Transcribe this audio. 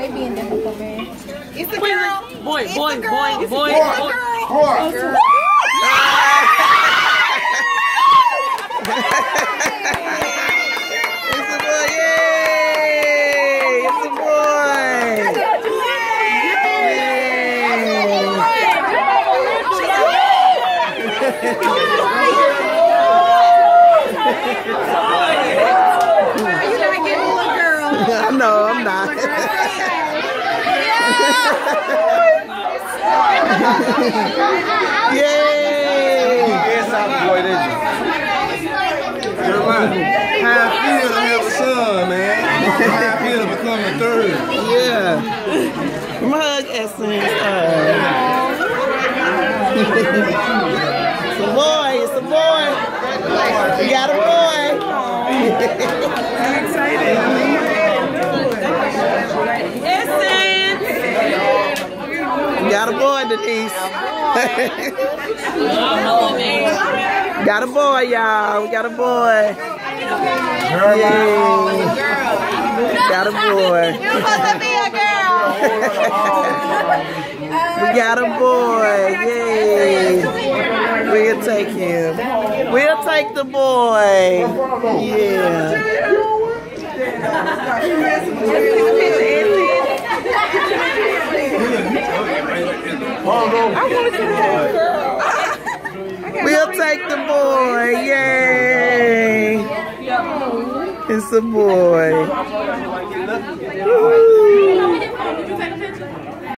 They being difficult, man. It's a Boy, girl. boy, It's boy, a girl. boy, It's a boy, girl. boy. It's a boy, yay! It's a boy! You gotta get a little girl. I know, I'm not. Yay! Yes, I'm did you? How I feel to have a son, man. How I feel to become a third. Yeah. Hug Essence. it's a boy. It's a boy. You got a boy. You got a boy, Denise. got a boy, y'all. We got a boy. Yay. Got a boy. You're supposed to be a girl. We got a boy. Yay. We'll take him. We'll take the boy. Yeah. We'll take the boy. Yay. It's a boy.